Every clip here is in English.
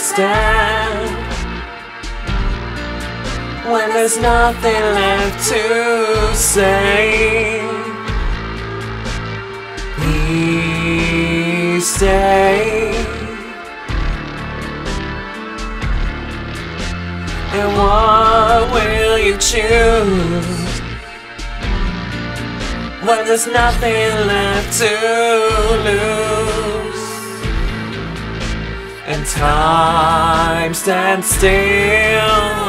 understand when there's nothing left to say. Please stay. And what will you choose when there's nothing left to lose? And time stands still.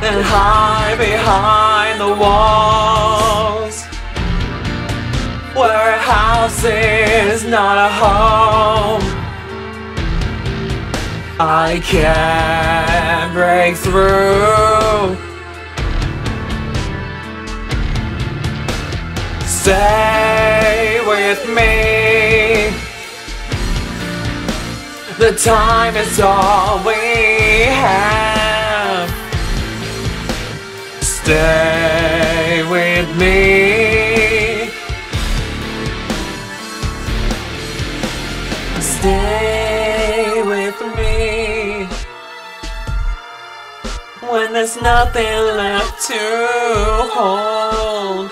and hide behind the walls where a house is not a home. I can't break through. Stay with me. The time is all we have. Stay with me. Stay with me. When there's nothing left to hold.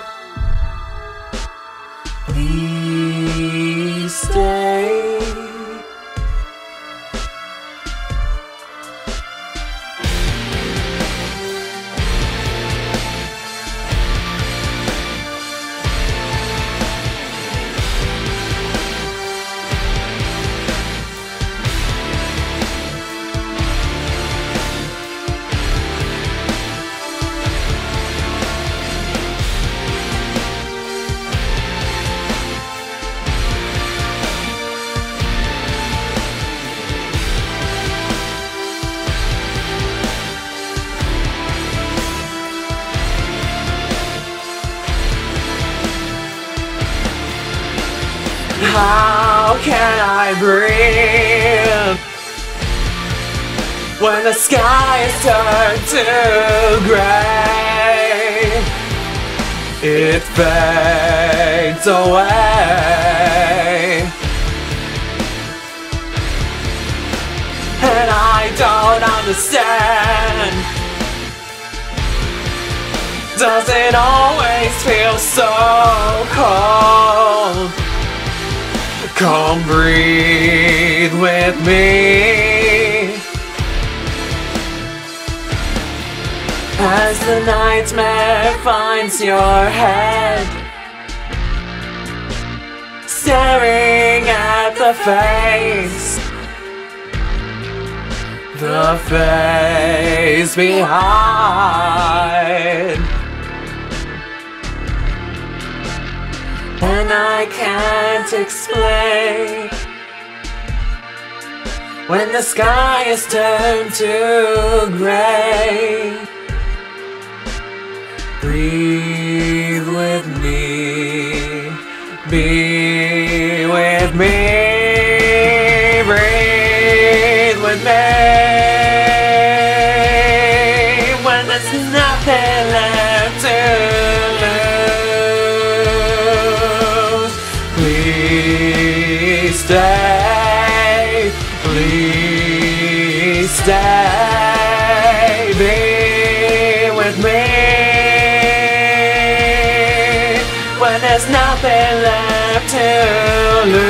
Please stay. How can I breathe when the sky is turned to gray? It fades away, and I don't understand. Does it always feel so cold? Come breathe with me. As the nightmare finds your head Staring at the face The face behind And I can't explain. When the sky is turned to gray Breathe with me Be with me Breathe with me Stay Be with me. When there's nothing left to lose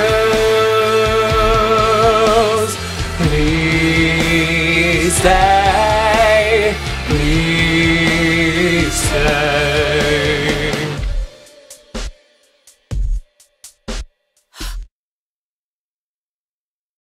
Please stay Please stay